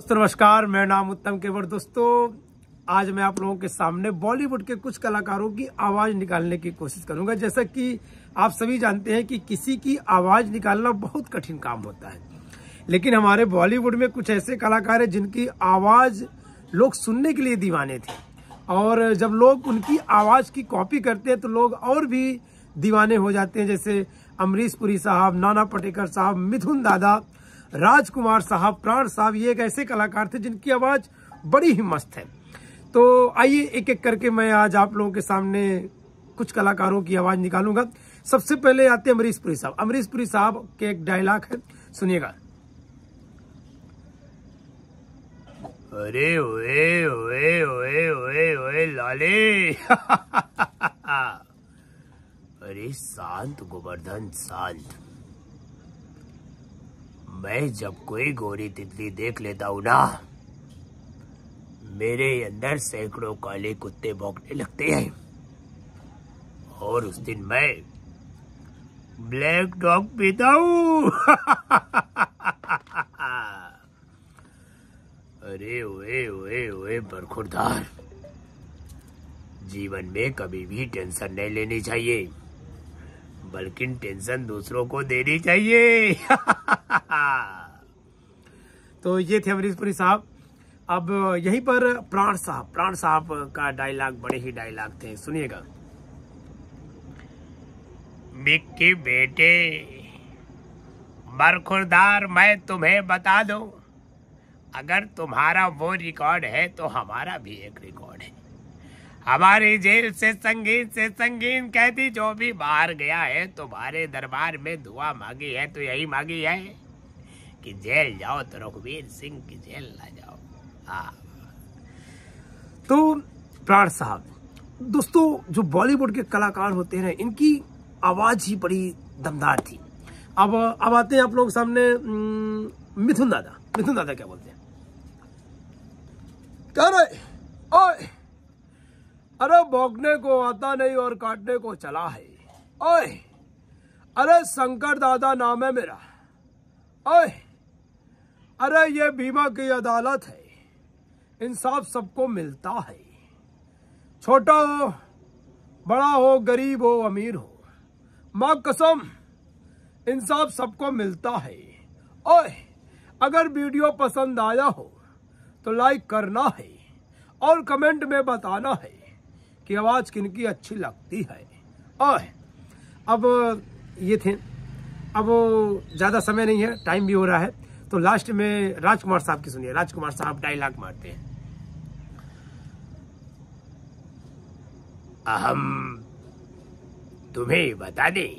दोस्तों, नमस्कार, मेरा नाम उत्तम केवट दोस्तों, आज मैं आप लोगों के सामने बॉलीवुड के कुछ कलाकारों की आवाज़ निकालने की कोशिश करूँगा। जैसा कि आप सभी जानते हैं कि किसी की आवाज़ निकालना बहुत कठिन काम होता है। लेकिन हमारे बॉलीवुड में कुछ ऐसे कलाकार हैं जिनकी आवाज़ लोग सुनने के लिए दीवाने थे। और जब लोग उनकी आवाज़ की कॉपी करते हैं तो लोग और भी दीवाने हो जाते हैं। जैसे अमरीश पुरी साहब, नाना पटेकर साहब, मिथुन दादा राजकुमार साहब, प्राण साहब, ये एक ऐसे कलाकार थे जिनकी आवाज़ बड़ी ही मस्त है। तो आइए एक एक करके मैं आज आप लोगों के सामने कुछ कलाकारों की आवाज़ निकालूँगा। सबसे पहले आते हैं अमरीश पुरी साहब। अमरीश पुरी साहब के एक डायलॉग है। सुनिएगा। अरे ओए ओए ओए ओए ओए, लाले। अरे शांत, गोवर्धन, शांत। मैं जब कोई गोरी तितली देख लेता हूँ ना, मेरे अंदर सैकड़ों काले कुत्ते भौंकने लगते हैं। और उस दिन मैं ब्लैक डॉग पीता हूँ। अरे ओए ओए ओए, बरखुरदार। जीवन में कभी भी टेंशन नहीं लेनी चाहिए। बल्कि टेंशन दूसरों को देनी चाहिए। तो ये थे अमरीश पुरी साहब। अब यहीं पर प्राण साहब प्राण साहब का डायलॉग बड़े ही डायलॉग थे। सुनिएगा। मिक्की बेटे बरखुरदार मैं तुम्हें बता दू, अगर तुम्हारा वो रिकॉर्ड है तो हमारा भी एक रिकॉर्ड है। हमारी जेल से संगीन से संगीन कैदी जो भी बाहर गया है, तुम्हारे दरबार में दुआ मांगी है तो यही मांगी है कि जेल जाओ तो रघुवीर सिंह की जेल ना जाओ। हाँ। तो प्राण साहब, दोस्तों, जो बॉलीवुड के कलाकार होते हैं, इनकी आवाज़ ही बड़ी दमदार थी। अब अब आते हैं आप लोग सामने मिथुन दादा। मिथुन दादा क्या बोलते हैं? क्या रहे ओए! अरे भोगने को आता नहीं और काटने को चला है। ओए, अरे शंकर दादा नाम है मेरा। ओए, अरे ये बीमा की अदालत है। इंसाफ सबको मिलता है। छोटा हो, बड़ा हो, गरीब हो, अमीर हो, माँ कसम, इंसाफ सबको मिलता है। ओए, अगर वीडियो पसंद आया हो तो लाइक करना है और कमेंट में बताना है। कि आवाज़ किनकी अच्छी लगती है। और अब ये थे। अब ज़्यादा समय नहीं है टाइम भी हो रहा है। तो लास्ट में राजकुमार साहब की सुनिए। राजकुमार साहब डायलॉग मारते हैं। हम तुम्हें बता दें,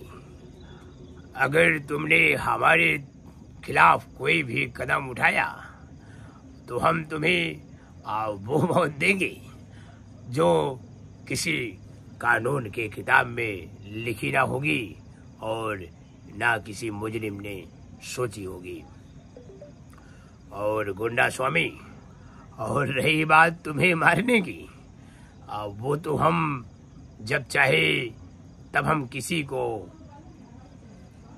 अगर तुमने हमारे खिलाफ कोई भी कदम उठाया तो हम तुम्हें वो मौत देंगे, जो किसी कानून के किताब में लिखी ना होगी और ना किसी मुजरिम ने सोची होगी। और गुंडा स्वामी, और रही बात तुम्हें मारने की, अब वो तो हम जब चाहे तब हम किसी को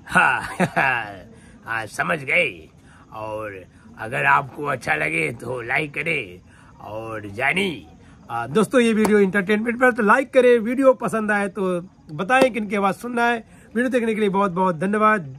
हाँ हाँ समझ गए। और अगर आपको अच्छा लगे तो लाइक करें और जानी दोस्तों, ये वीडियो इंटरटेनमेंट पर तो लाइक करें। वीडियो पसंद आए तो बताएँ किन की आवाज़ सुनना है। वीडियो देखने के लिए बहुत बहुत धन्यवाद।